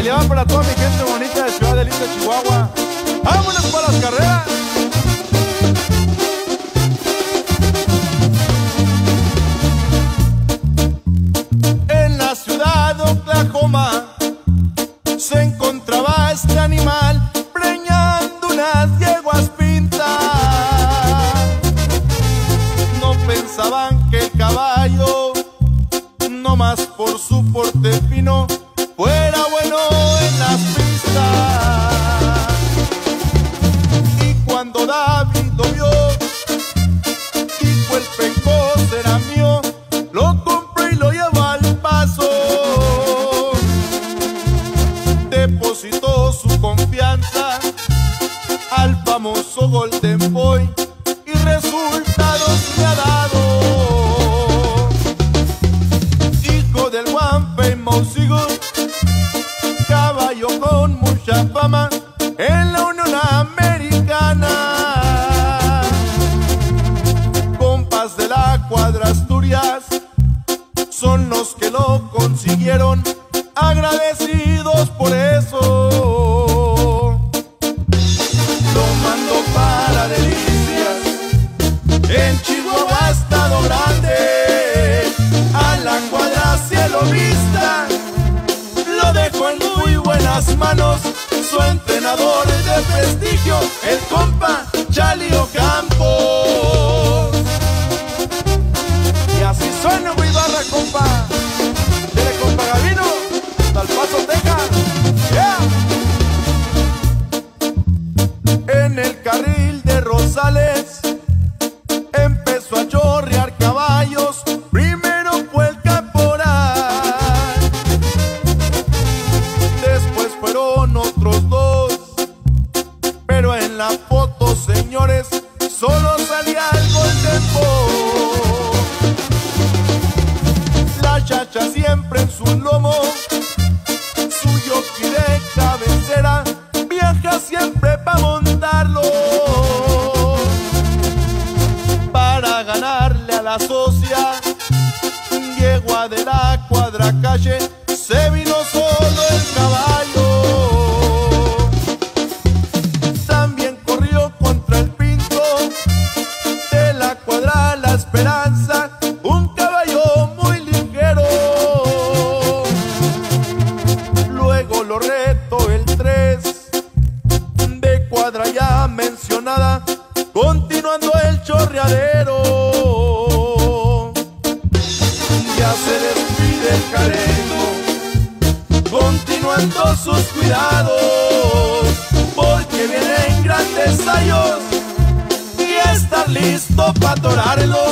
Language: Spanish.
Ahí para toda mi gente bonita de Ciudad de Linda, Chihuahua. ¡Vámonos para las carreras! En la ciudad de Oklahoma se encontraba este animal preñando unas yeguas pintas. No pensaban que el caballo, no más por su porte fino, fuera bueno en las pistas. Y cuando David lo vio, dijo el penco será mío, lo compré y lo llevo al paso. Depositó su confianza al famoso Golden Boy fama en la Unión Americana. Compas de la cuadra Asturias son los que lo consiguieron, agradecidos por eso. Lo mando para delicias, en Chihuahua estado grande, a la cuadra cielo vista, lo dejo en muy buenas manos, el compa Chalio Campos. Y así suena muy barra, compa. Dile, compa Gavino, hasta el paso, Texas. Yeah. En el carril de Rosales empezó a chorrear la foto, señores, solo salía el Golden Boy. La chacha siempre en su lomo, su yoki de cabecera, viaja siempre para montarlo. Para ganarle a la socia, yegua de la cuadra calle, ya mencionada, continuando el chorreadero. Ya se despide el careto, continuando sus cuidados, porque vienen grandes años y estar listo para adorarlos